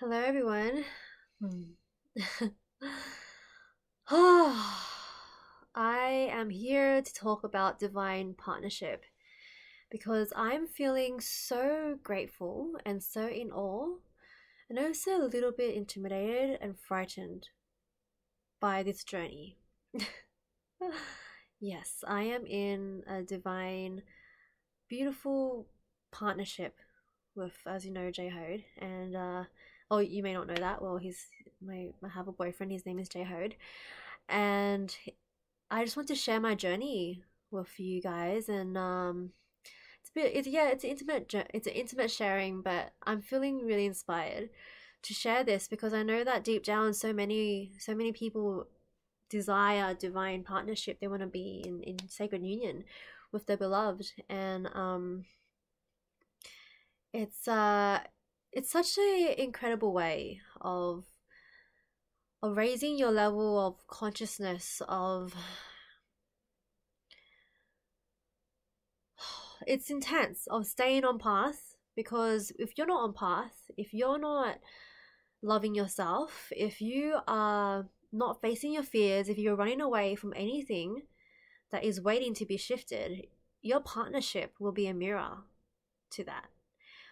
Hello, everyone. Hmm. I am here to talk about divine partnership because I'm feeling so grateful and so in awe, and also a little bit intimidated and frightened by this journey. yes, I am in a divine, beautiful partnership with, as you know, Jay Hode, and uh, oh, you may not know that. Well, he's my I have a boyfriend. His name is Jay Hode, and I just want to share my journey with you guys. And um, it's a bit, it's yeah, it's intimate. It's an intimate sharing, but I'm feeling really inspired to share this because I know that deep down, so many, so many people desire divine partnership. They want to be in in sacred union with their beloved, and um, it's uh it's such an incredible way of of raising your level of consciousness of it's intense of staying on path because if you're not on path if you're not loving yourself if you are not facing your fears if you're running away from anything that is waiting to be shifted your partnership will be a mirror to that.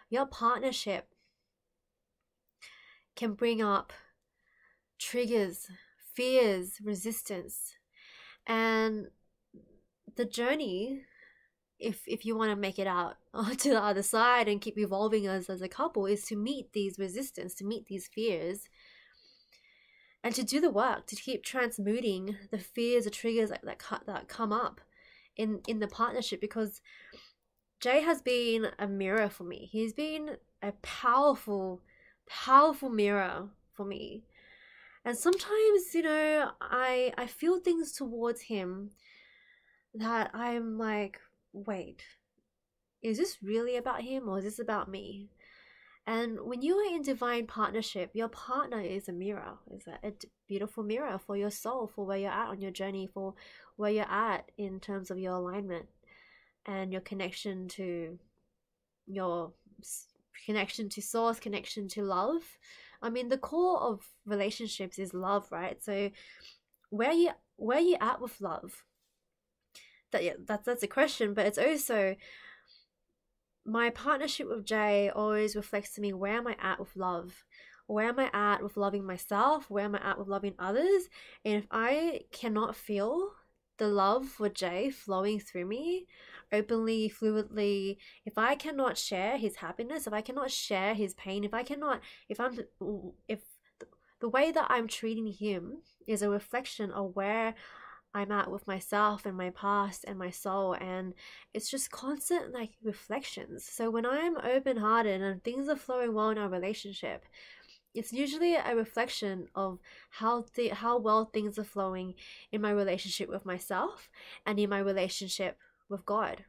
Your partnership can bring up triggers, fears, resistance. And the journey, if if you want to make it out to the other side and keep evolving as, as a couple, is to meet these resistance, to meet these fears, and to do the work, to keep transmuting the fears, the triggers that, that, that come up in, in the partnership because Jay has been a mirror for me. He's been a powerful powerful mirror for me. And sometimes, you know, I I feel things towards him that I'm like, wait, is this really about him or is this about me? And when you are in divine partnership, your partner is a mirror, is a, a beautiful mirror for your soul, for where you're at on your journey, for where you're at in terms of your alignment and your connection to your connection to source, connection to love. I mean, the core of relationships is love, right? So, where you where you at with love? That yeah, that's that's a question, but it's also my partnership with Jay always reflects to me where am I at with love? Where am I at with loving myself? Where am I at with loving others? And if I cannot feel the love for Jay flowing through me, openly, fluidly, if I cannot share his happiness, if I cannot share his pain, if I cannot, if I'm, if the way that I'm treating him is a reflection of where I'm at with myself and my past and my soul, and it's just constant like reflections. So when I'm open hearted and things are flowing well in our relationship, it's usually a reflection of how the how well things are flowing in my relationship with myself and in my relationship with God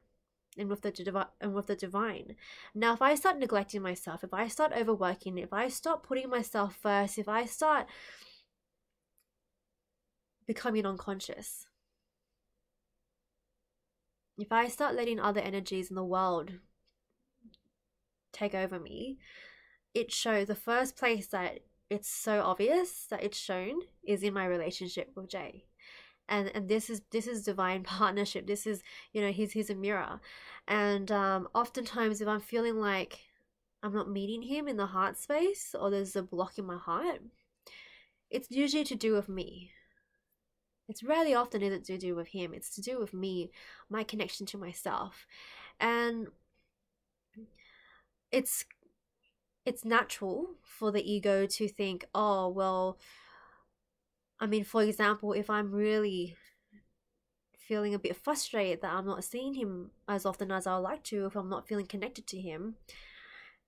and with the divi- and with the divine. Now, if I start neglecting myself, if I start overworking, if I start putting myself first, if I start becoming unconscious, if I start letting other energies in the world take over me, it shows the first place that it's so obvious that it's shown is in my relationship with Jay. And and this is this is divine partnership. This is you know he's he's a mirror. And um oftentimes if i'm feeling like i'm not meeting him in the heart space or there's a block in my heart it's usually to do with me. It's rarely often is it to do with him. It's to do with me my connection to myself. And it's it's natural for the ego to think oh well I mean, for example, if I'm really feeling a bit frustrated that I'm not seeing him as often as I would like to, if I'm not feeling connected to him,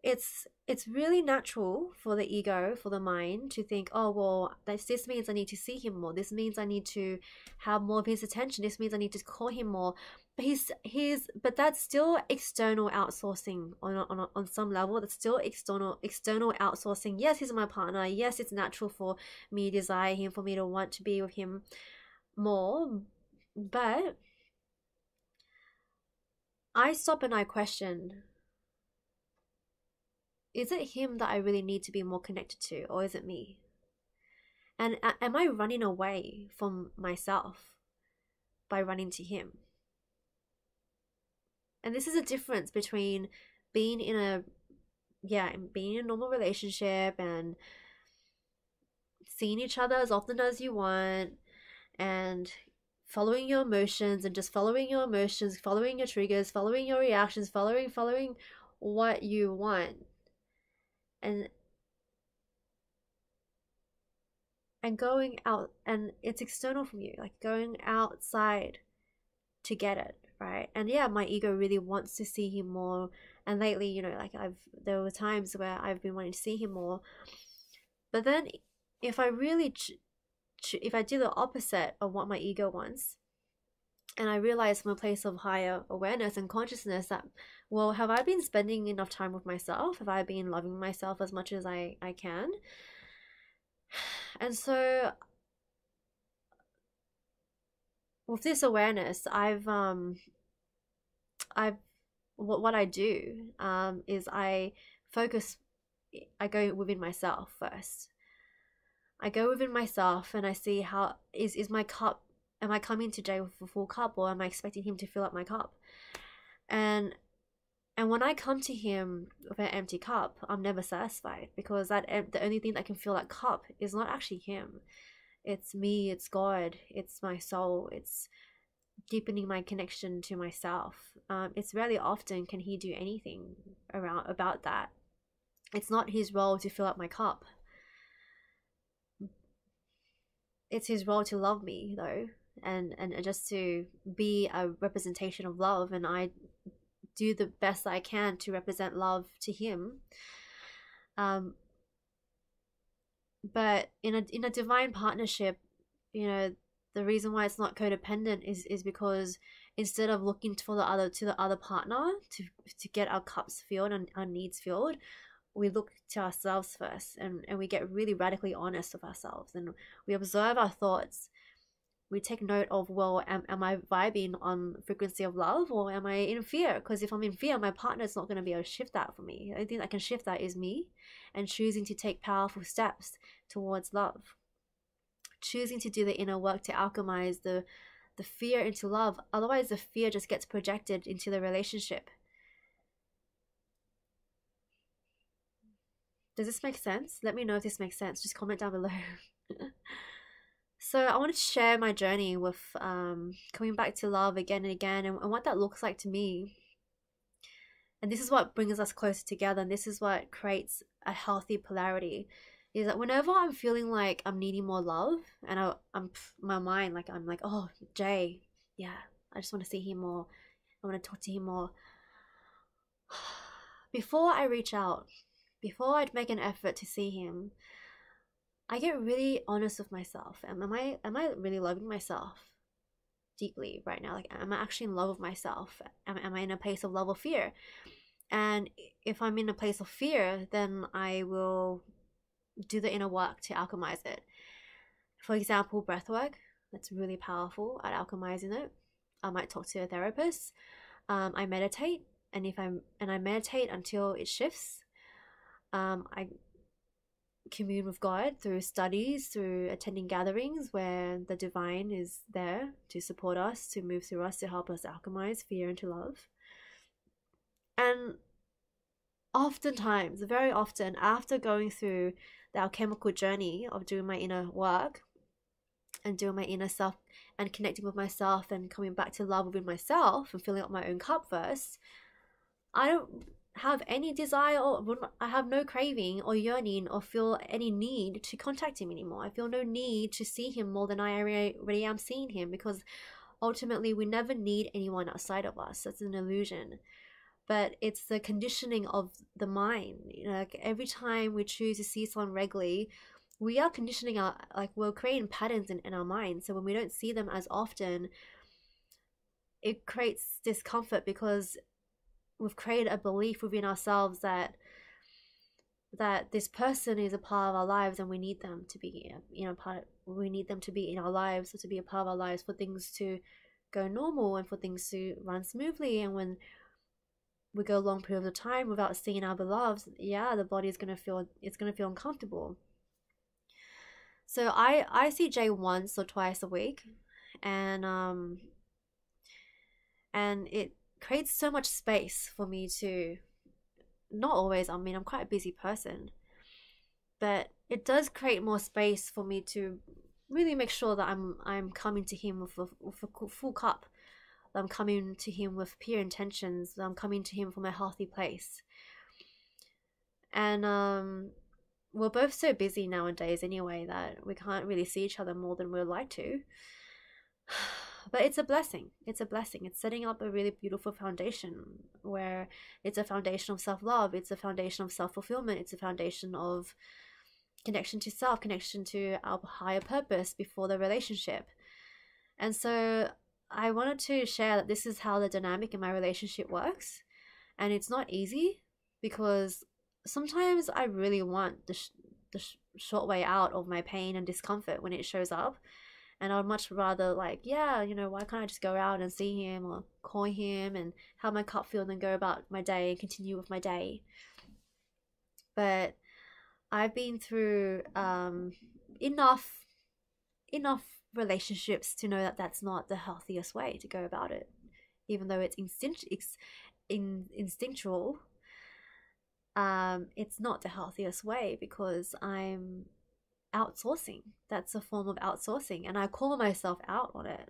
it's it's really natural for the ego, for the mind to think, oh well, this this means I need to see him more. This means I need to have more of his attention. This means I need to call him more. But he's he's but that's still external outsourcing on on on some level. That's still external external outsourcing. Yes, he's my partner. Yes, it's natural for me to desire him, for me to want to be with him more. But I stop and I question is it him that I really need to be more connected to, or is it me? And am I running away from myself by running to him? And this is a difference between being in a yeah, being in a normal relationship and seeing each other as often as you want and following your emotions and just following your emotions, following your triggers, following your reactions, following following what you want. And and going out and it's external from you, like going outside to get it, right? And yeah, my ego really wants to see him more. And lately, you know, like I've there were times where I've been wanting to see him more. But then if I really if I do the opposite of what my ego wants, and I realize from a place of higher awareness and consciousness that, well, have I been spending enough time with myself? Have I been loving myself as much as I, I can? And so, with this awareness, I've, um, I've, what, what I do, um, is I focus, I go within myself first. I go within myself and I see how is is my cup am I coming today with a full cup or am I expecting him to fill up my cup? And and when I come to him with an empty cup, I'm never satisfied because that the only thing that can fill that cup is not actually him. It's me, it's God, it's my soul, it's deepening my connection to myself. Um, it's rarely often can he do anything around about that. It's not his role to fill up my cup it's his role to love me though and and just to be a representation of love and i do the best i can to represent love to him. Um but in a in a divine partnership you know the reason why it's not codependent is is because instead of looking for the other to the other partner to to get our cups filled and our needs filled we look to ourselves first and, and we get really radically honest with ourselves and we observe our thoughts we take note of well am, am i vibing on frequency of love or am i in fear because if i'm in fear my partner is not going to be able to shift that for me the only thing that can shift that is me and choosing to take powerful steps towards love choosing to do the inner work to alchemize the the fear into love otherwise the fear just gets projected into the relationship Does this make sense? Let me know if this makes sense. Just comment down below. so I wanted to share my journey with um, coming back to love again and again and, and what that looks like to me. And this is what brings us closer together and this is what creates a healthy polarity is that whenever I'm feeling like I'm needing more love and I, I'm my mind like I'm like oh Jay yeah I just want to see him more I want to talk to him more before I reach out before I'd make an effort to see him, I get really honest with myself. Am, am I am I really loving myself deeply right now? Like am I actually in love with myself? Am, am I in a place of love or fear? And if I'm in a place of fear, then I will do the inner work to alchemize it. For example, breath work, that's really powerful at alchemizing it. I might talk to a therapist. Um, I meditate, and if I'm and I meditate until it shifts, um, I commune with God through studies, through attending gatherings where the divine is there to support us, to move through us, to help us alchemize fear into love. And oftentimes, very often, after going through the alchemical journey of doing my inner work and doing my inner self and connecting with myself and coming back to love within myself and filling up my own cup first, I don't have any desire or I have no craving or yearning or feel any need to contact him anymore. I feel no need to see him more than I already am seeing him because ultimately we never need anyone outside of us. That's an illusion. But it's the conditioning of the mind. You know, like every time we choose to see someone regularly, we are conditioning our like we're creating patterns in, in our mind. So when we don't see them as often, it creates discomfort because we've created a belief within ourselves that that this person is a part of our lives and we need them to be you know part we need them to be in our lives or to be a part of our lives for things to go normal and for things to run smoothly and when we go long period of time without seeing our beloved, yeah, the body is gonna feel it's gonna feel uncomfortable. So I I see Jay once or twice a week, and um, and it creates so much space for me to, not always. I mean, I'm quite a busy person, but it does create more space for me to really make sure that I'm I'm coming to him with a, with a full cup That I'm coming to Him with pure intentions. That I'm coming to Him from a healthy place. And um, we're both so busy nowadays anyway that we can't really see each other more than we'd like to. But it's a blessing. It's a blessing. It's setting up a really beautiful foundation where it's a foundation of self love, it's a foundation of self fulfillment, it's a foundation of connection to self, connection to our higher purpose before the relationship. And so I wanted to share that this is how the dynamic in my relationship works. And it's not easy because sometimes I really want the, sh- the sh- short way out of my pain and discomfort when it shows up. And I would much rather, like, yeah, you know, why can't I just go out and see him or call him and have my cup filled and go about my day and continue with my day? But I've been through um, enough enough relationships to know that that's not the healthiest way to go about it even though it's instinct it's in, instinctual um, it's not the healthiest way because i'm outsourcing. That's a form of outsourcing and i call myself out on it.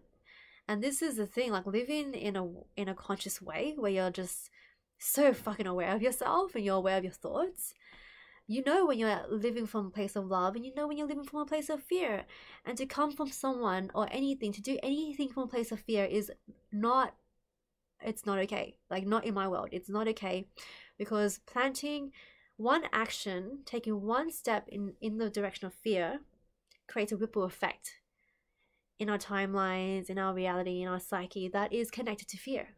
And this is the thing like living in a in a conscious way where you're just so fucking aware of yourself and you're aware of your thoughts. You know when you're living from a place of love and you know when you're living from a place of fear. And to come from someone or anything to do anything from a place of fear is not it's not okay. Like not in my world. It's not okay because planting one action taking one step in in the direction of fear creates a ripple effect in our timelines in our reality in our psyche that is connected to fear.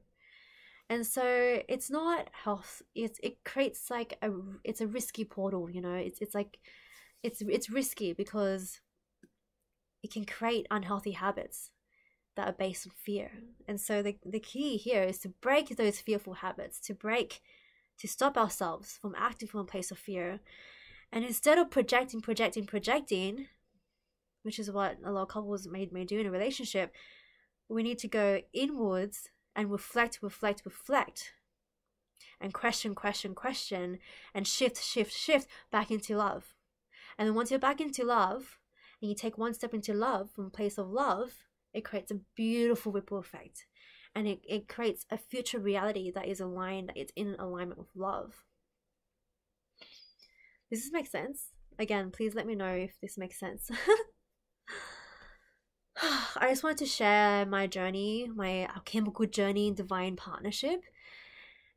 And so it's not health it's it creates like a it's a risky portal you know? It's it's like it's it's risky because it can create unhealthy habits that are based on fear. And so the, the key here is to break those fearful habits to break to stop ourselves from acting from a place of fear and instead of projecting projecting projecting which is what a lot of couples may, may do in a relationship we need to go inwards and reflect, reflect, reflect, and question, question, question, and shift, shift, shift back into love. And then once you're back into love, and you take one step into love from a place of love, it creates a beautiful ripple effect. And it, it creates a future reality that is aligned, that it's in alignment with love. Does this make sense? Again, please let me know if this makes sense. I just wanted to share my journey, my alchemical journey in divine partnership.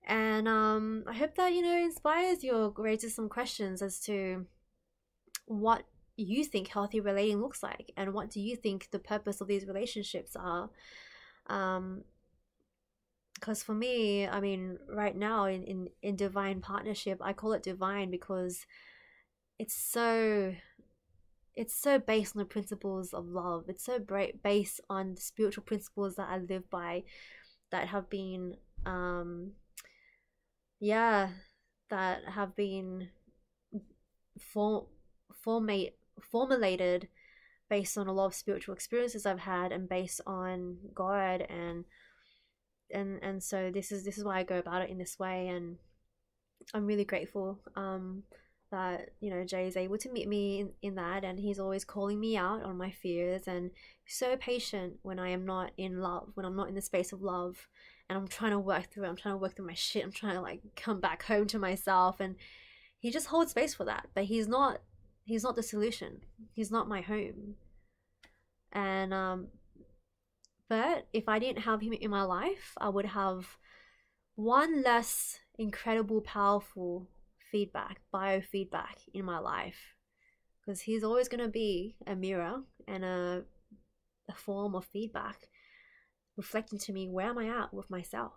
And um, I hope that, you know, inspires you or raises some questions as to what you think healthy relating looks like and what do you think the purpose of these relationships are. Um, because for me, I mean, right now in, in, in divine partnership, I call it divine because it's so it's so based on the principles of love. It's so based on the spiritual principles that I live by, that have been, um, yeah, that have been form formate formulated based on a lot of spiritual experiences I've had and based on God and and and so this is this is why I go about it in this way and I'm really grateful um that you know Jay is able to meet me in, in that and he's always calling me out on my fears and so patient when I am not in love when I'm not in the space of love and I'm trying to work through it I'm trying to work through my shit I'm trying to like come back home to myself and he just holds space for that but he's not he's not the solution. He's not my home. And um but if I didn't have him in my life I would have one less incredible powerful feedback, biofeedback in my life. Because he's always going to be a mirror and a, a form of feedback reflecting to me where am I at with myself.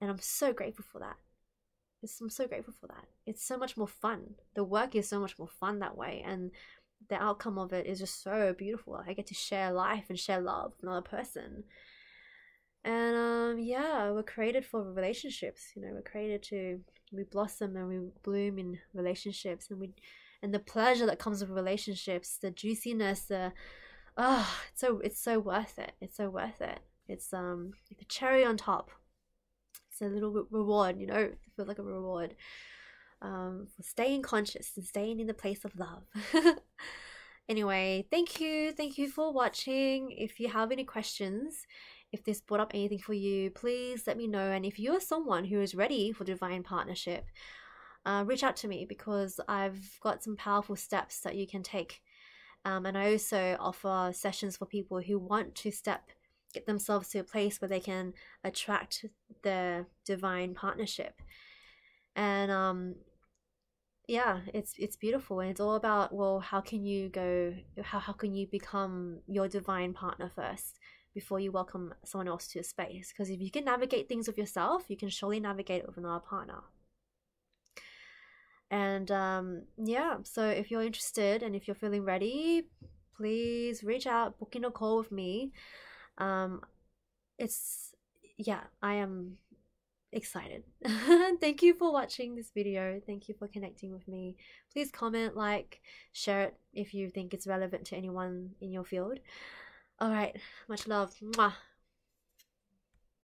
And I'm so grateful for that. I'm so grateful for that. It's so much more fun. The work is so much more fun that way. And the outcome of it is just so beautiful. I get to share life and share love with another person. and um yeah we're created for relationships you know we're created to we blossom and we bloom in relationships. And we and the pleasure that comes with relationships the juiciness the oh it's so it's so worth it. It's so worth it. It's um the cherry on top. It's a little reward you know it feels like a reward um for staying conscious and staying in the place of love. Anyway thank you thank you for watching. If you have any questions if this brought up anything for you please let me know. And if you're someone who is ready for divine partnership uh, reach out to me because i've got some powerful steps that you can take. Um, and i also offer sessions for people who want to step get themselves to a place where they can attract the divine partnership. And um yeah it's it's beautiful and it's all about well how can you go how, how can you become your divine partner first before you welcome someone else to your space? Because if you can navigate things with yourself you can surely navigate it with another partner. And um yeah so if you're interested and if you're feeling ready please reach out book in a call with me. Um it's yeah i am excited. Thank you for watching this video. Thank you for connecting with me. Please comment, like, share it if you think it's relevant to anyone in your field. All right, much love. Mwah.